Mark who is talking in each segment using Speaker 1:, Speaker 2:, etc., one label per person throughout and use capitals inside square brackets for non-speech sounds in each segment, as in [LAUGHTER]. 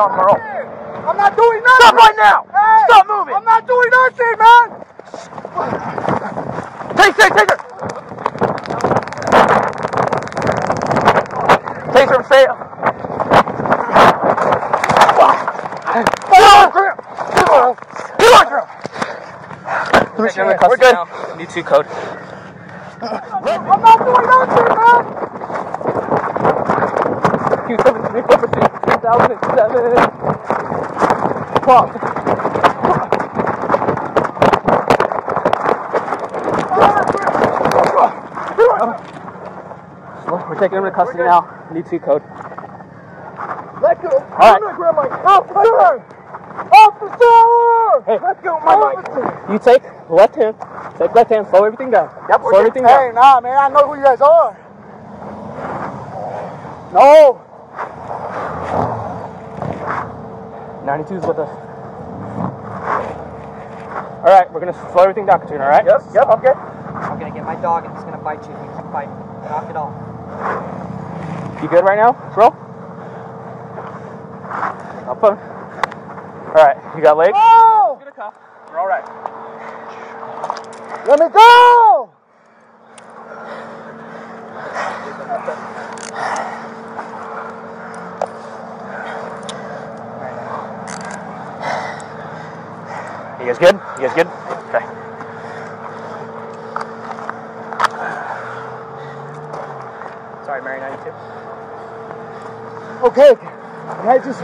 Speaker 1: on Merle.
Speaker 2: I'm not doing nothing.
Speaker 1: Stop right now!
Speaker 2: Hey,
Speaker 1: Stop moving!
Speaker 2: I'm not doing nothing, man.
Speaker 1: Take, take, take her! Taser fail. Get on, Graham! Get on! Get on, Graham! We're good.
Speaker 3: Need two code.
Speaker 2: I'm not doing nothing, man.
Speaker 3: Two seven three four six two thousand seven. Come on. We're taking him to custody now. Need two code.
Speaker 2: Let go.
Speaker 3: right.
Speaker 2: I'm gonna grab my officer. Officer.
Speaker 3: Hey.
Speaker 2: Let go my officer.
Speaker 3: You take left hand. Take left hand. Slow everything down.
Speaker 1: Yep,
Speaker 3: Slow everything down.
Speaker 2: Hey, nah, man. I know who you guys are. No.
Speaker 3: 92 is with us. All right, we're gonna slow everything down, Katrina. All right?
Speaker 1: Yes, yep, I'm.
Speaker 4: I'm gonna get my dog and he's gonna bite you if you keep fighting. Knock it off.
Speaker 3: You good right now? Let's roll. Up. All right, you got legs?
Speaker 2: No.
Speaker 3: Get a cuff. We're all right.
Speaker 2: Let me go.
Speaker 1: You guys good? You guys good? Okay.
Speaker 3: Sorry, Mary 92.
Speaker 2: Okay. Can I just?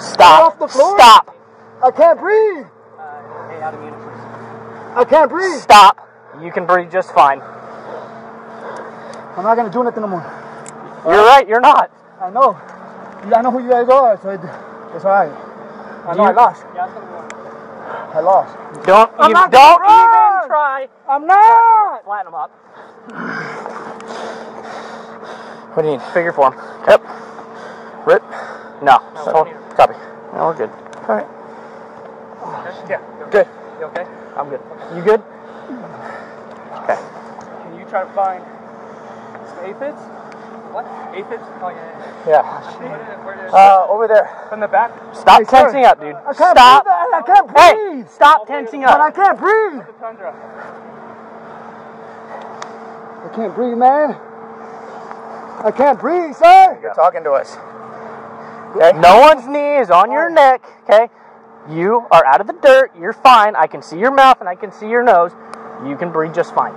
Speaker 1: Stop.
Speaker 2: off the floor?
Speaker 1: Stop.
Speaker 2: I can't breathe.
Speaker 3: Uh, hey, out of unit, please.
Speaker 2: I can't breathe.
Speaker 1: Stop. You can breathe just fine.
Speaker 2: I'm not gonna do nothing no more.
Speaker 1: You're right, you're not.
Speaker 2: I know. I know who you guys are, so it, it's alright. I know I lost.
Speaker 3: Yeah,
Speaker 2: I lost.
Speaker 1: Don't
Speaker 2: I'm
Speaker 1: even,
Speaker 2: not
Speaker 1: don't
Speaker 2: gonna run.
Speaker 1: even try.
Speaker 2: I'm not.
Speaker 1: Flatten them up. What do you need? Figure form. Yep. Rip. No. Hold. Copy. No, we're good. All right.
Speaker 3: Yeah.
Speaker 1: Good.
Speaker 3: You okay?
Speaker 1: I'm good. You good? Okay.
Speaker 3: Can you try to find some AFIDs? What? AFIDs? Oh, yeah, yeah.
Speaker 1: Yeah.
Speaker 3: Where where
Speaker 1: Uh, over there.
Speaker 3: from the back?
Speaker 1: Stop
Speaker 2: Hey, sir.
Speaker 1: tensing up, dude.
Speaker 2: I can't
Speaker 1: Stop.
Speaker 2: breathe. I can't
Speaker 1: Hey,
Speaker 2: breathe.
Speaker 1: stop tensing up.
Speaker 2: But I can't breathe.
Speaker 3: The tundra.
Speaker 2: I can't breathe, man. I can't breathe, sir.
Speaker 1: You're talking to us. Okay. No one's knee is on your neck. Okay. You are out of the dirt. You're fine. I can see your mouth and I can see your nose. You can breathe just fine.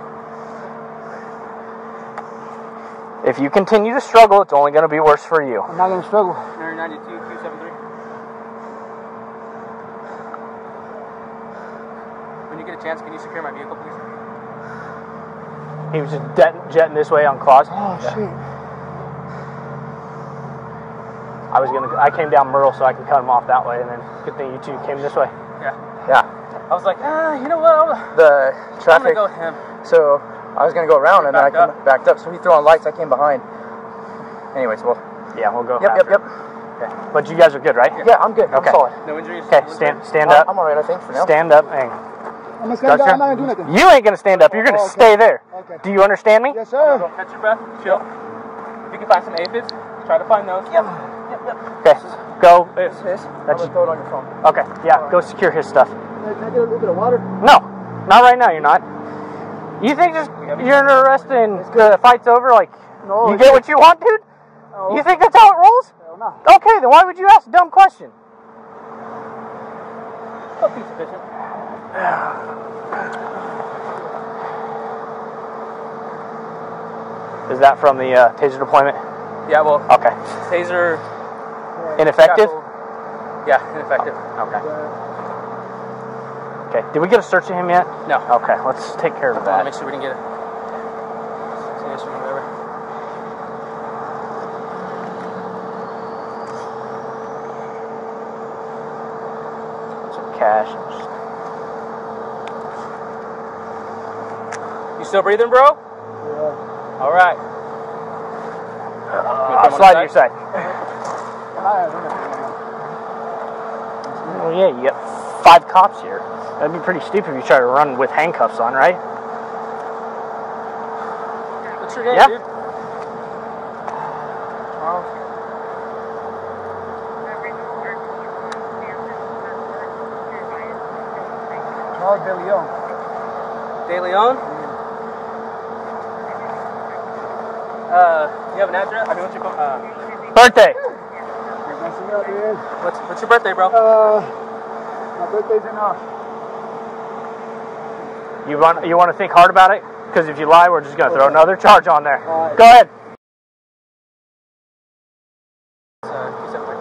Speaker 1: If you continue to struggle, it's only going to be worse for you.
Speaker 2: I'm not gonna struggle.
Speaker 3: Mary 92, 273. When you get a chance, can you secure my vehicle, please?
Speaker 1: He was just jetting this way on Claus.
Speaker 2: Oh shit.
Speaker 1: I was gonna. I came down Merle so I could cut him off that way, and then good thing you two came this way.
Speaker 3: Yeah.
Speaker 1: Yeah.
Speaker 3: I was like, ah, you know what? I'm,
Speaker 1: The
Speaker 3: I'm gonna
Speaker 1: traffic.
Speaker 3: go with him.
Speaker 1: So I was gonna go around, and then I
Speaker 3: Backed
Speaker 1: came backed up. So he threw on lights. I came behind. Anyways, well. Yeah, we'll go. Yep, yep, yep. Okay. But you guys are good, right? Yeah, I'm good.
Speaker 3: Okay.
Speaker 1: I'm solid.
Speaker 3: No injuries?
Speaker 1: Okay, stand stand up.
Speaker 2: I'm alright, I think, for now.
Speaker 1: Stand up. Hang.
Speaker 2: I'm gonna stand
Speaker 1: Gotcha.
Speaker 2: up. I'm not gonna do nothing.
Speaker 1: You ain't gonna stand up. You're gonna
Speaker 2: Oh, okay.
Speaker 1: stay there.
Speaker 2: Okay.
Speaker 1: Do you understand me?
Speaker 2: Yes, sir.
Speaker 3: Catch your breath. Chill. If you can find some AFIDs, try to find those. Yep. Yep. Yep.
Speaker 1: Okay. Go.
Speaker 2: This.
Speaker 1: That's
Speaker 2: I'm gonna throw it on your phone.
Speaker 1: okay. Yeah. Go secure his stuff.
Speaker 2: Can I can I get a little bit of water?
Speaker 1: No, not right now. You're not. You think just you're interested in the fight's over? Like
Speaker 2: No.
Speaker 1: you get what you want, dude?
Speaker 2: No.
Speaker 1: You think that's how it rolls?
Speaker 2: Hell no.
Speaker 1: Okay, then why would you ask a dumb question?
Speaker 3: That'll be sufficient.
Speaker 1: Is that from the uh, taser deployment?
Speaker 3: Yeah, well,
Speaker 1: Okay.
Speaker 3: taser.
Speaker 1: Ineffective?
Speaker 3: Yeah, ineffective.
Speaker 1: Okay. Okay. Did we get a search of him yet?
Speaker 3: No.
Speaker 1: Okay. Let's take care of
Speaker 3: Uh, make
Speaker 1: that.
Speaker 3: sure we didn't get it. Sinister or whatever.
Speaker 1: Some cash.
Speaker 3: You still breathing, bro?
Speaker 2: Yeah.
Speaker 3: All right.
Speaker 1: Uh, slide to your side.
Speaker 2: I.
Speaker 1: Well, yeah, you got five cops here. That'd be pretty stupid if you try to run with handcuffs on, right?
Speaker 3: What's your name,
Speaker 1: yeah.
Speaker 3: dude? Charles
Speaker 2: De Leon.
Speaker 3: De Leon? Uh, you have an address? I mean, what's your uh,
Speaker 1: birthday?
Speaker 3: What's, what's your birthday, bro?
Speaker 2: Uh, my birthday's in August.
Speaker 1: You want you want to think hard about it? Because if you lie, we're just gonna throw another charge on there.
Speaker 2: All right.
Speaker 1: Go ahead.
Speaker 3: Uh, two seven three.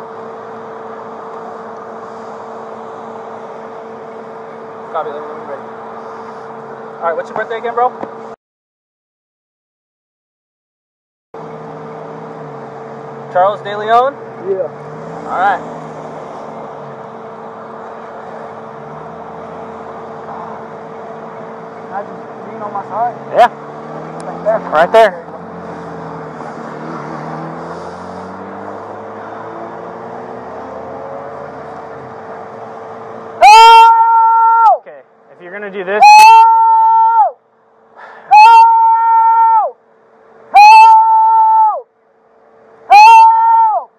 Speaker 3: Copy, let me know when ready. Alright, what's your birthday again, bro? Charles De Leon?
Speaker 2: Yeah.
Speaker 3: Alright.
Speaker 2: I just lean on my side.
Speaker 1: Yeah,
Speaker 2: Like that.
Speaker 1: right there.
Speaker 2: Oh!
Speaker 1: Okay, if you're gonna do this,
Speaker 2: Oh! Oh! Oh! Oh!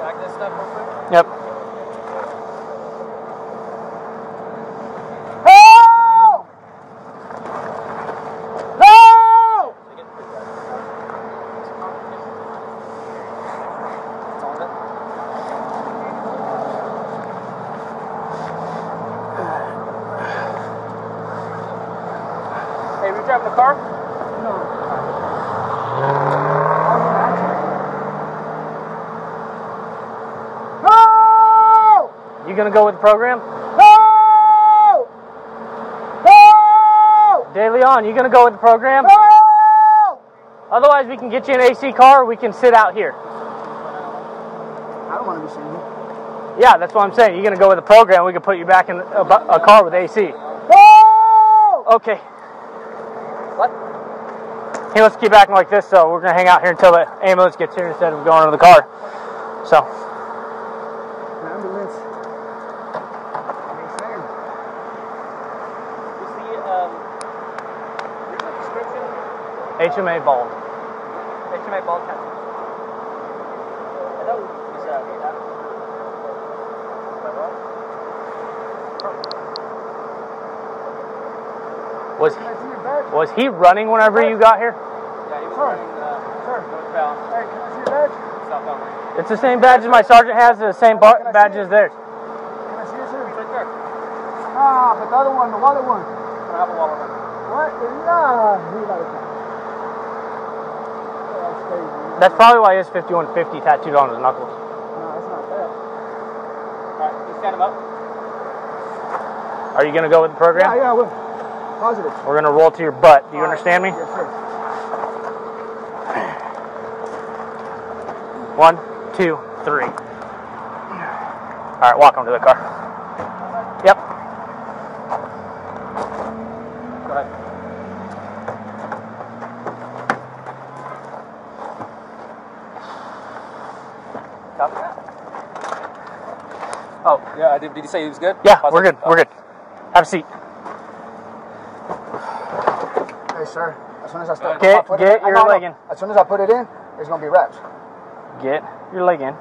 Speaker 3: Back this stuff real quick.
Speaker 1: yep.
Speaker 2: Oh! Oh!
Speaker 3: Take it. It's on it. Hey, were you driving the car?
Speaker 2: No!
Speaker 1: You gonna go with the program?
Speaker 2: No! No!
Speaker 1: De Leon, you gonna go with the program?
Speaker 2: No!
Speaker 1: Otherwise, we can get you an AC car. Or we can sit out here.
Speaker 2: I don't want to be seen here.
Speaker 1: Yeah, that's what I'm saying. You're gonna go with the program. We can put you back in a, a car with AC.
Speaker 2: No!
Speaker 1: Okay.
Speaker 3: What?
Speaker 1: Hey, let's keep acting like this. So we're gonna hang out here until the ambulance gets here instead of going to the car. So
Speaker 2: Ambulance. What are you saying?
Speaker 3: You see, um, here's a prescription.
Speaker 1: HMA bald.
Speaker 3: HMA ball tattoo. I know he's that. Am
Speaker 1: Was
Speaker 2: Can I see your badge?
Speaker 1: was he running whenever you got here?
Speaker 3: Yeah, he was
Speaker 2: Sir.
Speaker 3: running uh,
Speaker 2: Sir.
Speaker 3: northbound,
Speaker 2: Hey, can I see your badge?
Speaker 3: southbound.
Speaker 1: It's the same badge as my sergeant has. The same bar- badge as theirs.
Speaker 2: Can I see it, sir?
Speaker 3: Right there.
Speaker 2: Ah, but the other one, the other one.
Speaker 3: I have a wall over.
Speaker 2: What? Nah, he got it. That's crazy.
Speaker 1: That's probably why he has 5150 tattooed on his knuckles.
Speaker 2: No, that's not that.
Speaker 3: Alright, you stand him up.
Speaker 1: Are you gonna go with the program?
Speaker 2: Yeah, yeah, I will. Positive.
Speaker 1: We're gonna roll to your butt. Do you
Speaker 2: All right.
Speaker 1: understand me?
Speaker 2: Yes, sir.
Speaker 1: One, two, three. All right, walk him to the car. Yep.
Speaker 3: Go ahead. Copy that. Oh, yeah, did, did you say he was good?
Speaker 1: Yeah,
Speaker 3: Positive?
Speaker 1: we're good. We're good. Have a seat.
Speaker 2: Hey, sir. As soon as I start,
Speaker 1: Get-
Speaker 2: I put it
Speaker 1: get
Speaker 2: in- I
Speaker 1: your
Speaker 2: know, I know.
Speaker 1: leg in.
Speaker 2: As soon as I put it in, it's gonna be wraps.
Speaker 1: Get your leg in.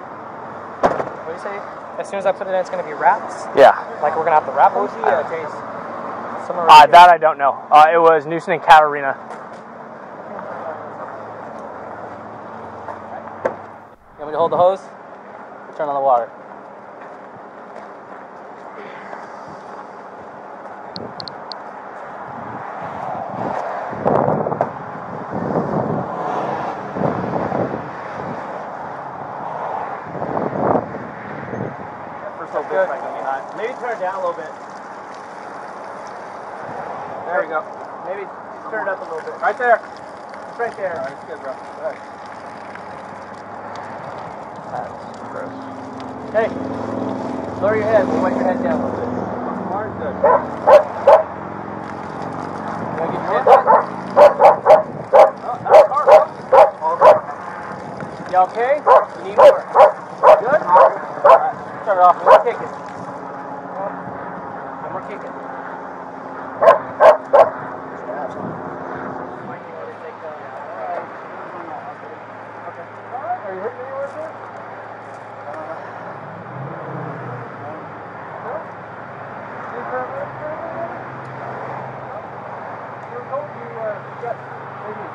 Speaker 4: What do you say? As soon as I put it in, it's going to be wraps.
Speaker 1: Yeah.
Speaker 4: Like we're going to have to wrap them.
Speaker 3: Who's the uh, case?
Speaker 4: Somewhere
Speaker 1: Uh, that I don't know. Uh, it was Newson and Katarina.
Speaker 3: You want me to hold the hose? Turn on the water. First little bit's not gonna be high.
Speaker 1: Maybe turn it down a little bit.
Speaker 3: There we go.
Speaker 1: Maybe turn it up a little bit.
Speaker 3: Right there.
Speaker 1: It's right there.
Speaker 3: Alright, it's good, bro.
Speaker 1: Hey, lower your head. We'll let your head down a little bit.
Speaker 3: Good.
Speaker 1: You wanna get your head?
Speaker 3: Oh,
Speaker 1: okay? You need more. Good? Alright, turn it off. We're kicking. And we're kicking.
Speaker 2: Are you hurting anywhere, sir?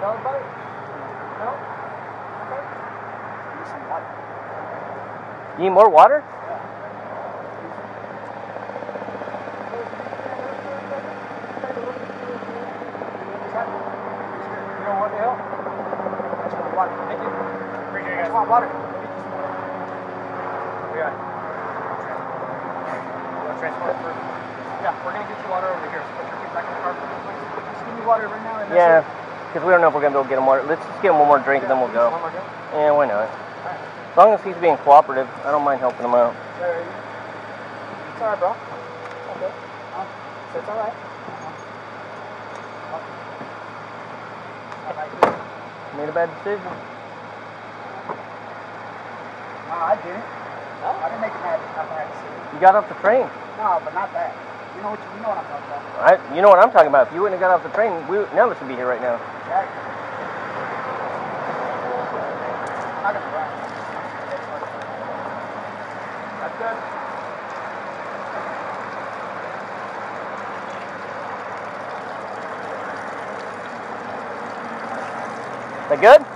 Speaker 3: Belly button? No? Okay. Need some water.
Speaker 5: You need more water?
Speaker 3: You know what the hell? I just want water. Thank you. Appreciate it, guys. Want water. We got transport first. Yeah, we're gonna get you water over here. So put your feet back in the car. Just give me water right now. And that's
Speaker 5: Yeah, because we don't know if we're gonna be able to get them water. Let's just get them one more drink and then we'll go.
Speaker 3: One more drink.
Speaker 5: Yeah, why not? As long as he's being cooperative, I don't mind helping him out.
Speaker 3: It's alright, bro. Okay. Um, so it's alright.
Speaker 5: Made a bad decision.
Speaker 2: No, I didn't.
Speaker 3: No?
Speaker 2: I didn't make a bad, a bad decision.
Speaker 5: You got off the train.
Speaker 2: No, but not that. You know what you, you know what I'm talking about.
Speaker 5: I, you know what I'm talking about. If you wouldn't have got off the train, we none of us would be here right now.
Speaker 2: Exactly. I They good?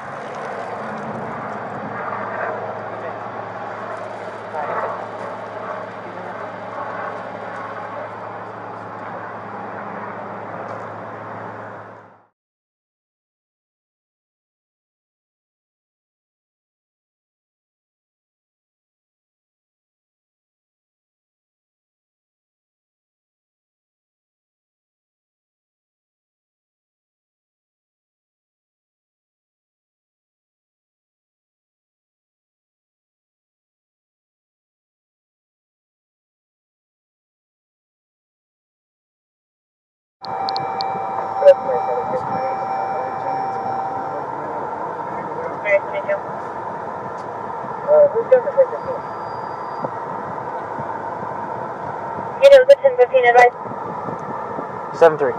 Speaker 2: Got the right.
Speaker 3: That's good.
Speaker 5: That good?
Speaker 6: You know, listen, routine advice.
Speaker 1: Seven three.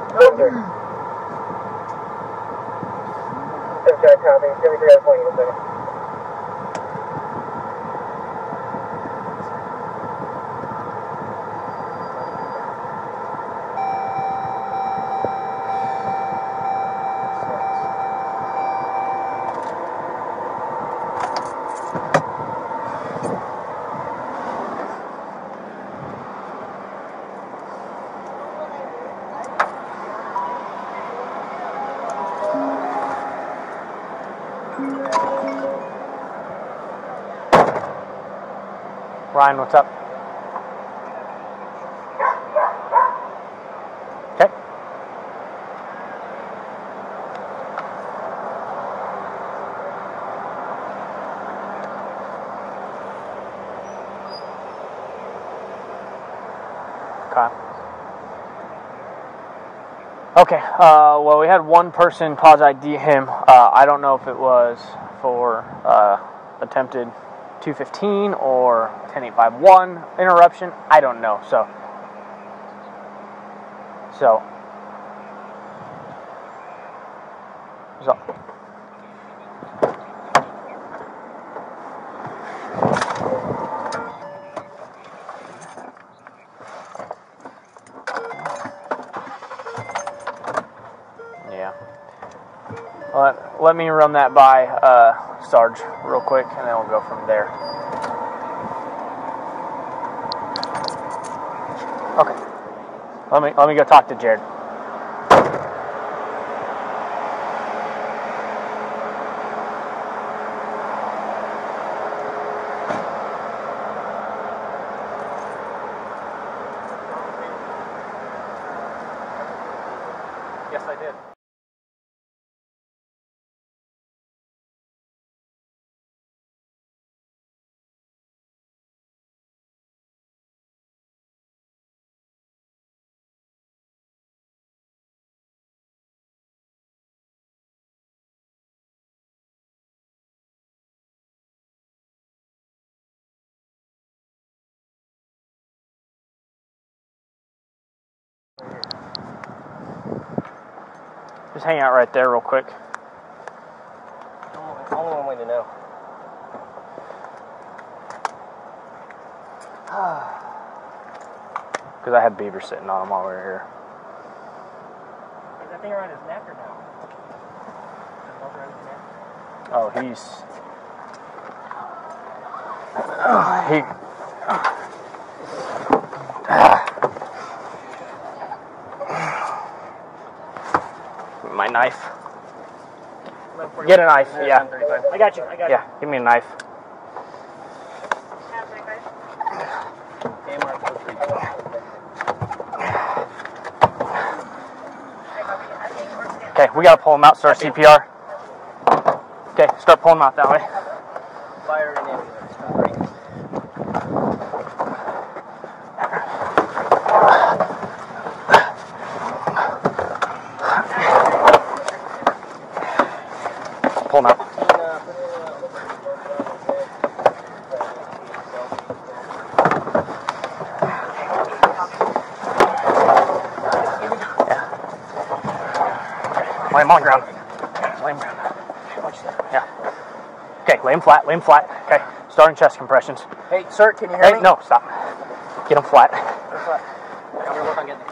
Speaker 1: Ryan, what's up? Okay. Okay. Okay. Uh, well, we had one person pause ID him. Uh, I don't know if it was for uh, attempted 215 or 10851 interruption. I don't know. So, so, so. Yeah. Let, let me run that by uh, Sarge real quick, and then we'll go from there. Okay. Let me let me go talk to Jared.
Speaker 3: Yes, I did.
Speaker 1: Just hang out right there real quick.
Speaker 5: Only one way to know. [SIGHS]
Speaker 1: Because I had Beaver sitting on him while we were here.
Speaker 3: Is that thing around his neck or no? vitals or anything, man?
Speaker 1: Oh, he's. [SIGHS] he. My knife. Get a knife. Yeah.
Speaker 3: I got you. I got
Speaker 1: Yeah. Give me a knife. Okay, we gotta pull him out. Start CPR. Okay, start pulling him out that way.
Speaker 3: Fire an ambulance.
Speaker 1: Pull him out. Lay him on the ground. Lay him down. Yeah. Okay, lay him flat, lay him flat. Okay, starting chest compressions.
Speaker 3: Hey, sir, can you hear me?
Speaker 1: Hey,
Speaker 3: me?
Speaker 1: no, stop. Get him flat.
Speaker 3: I'm gonna work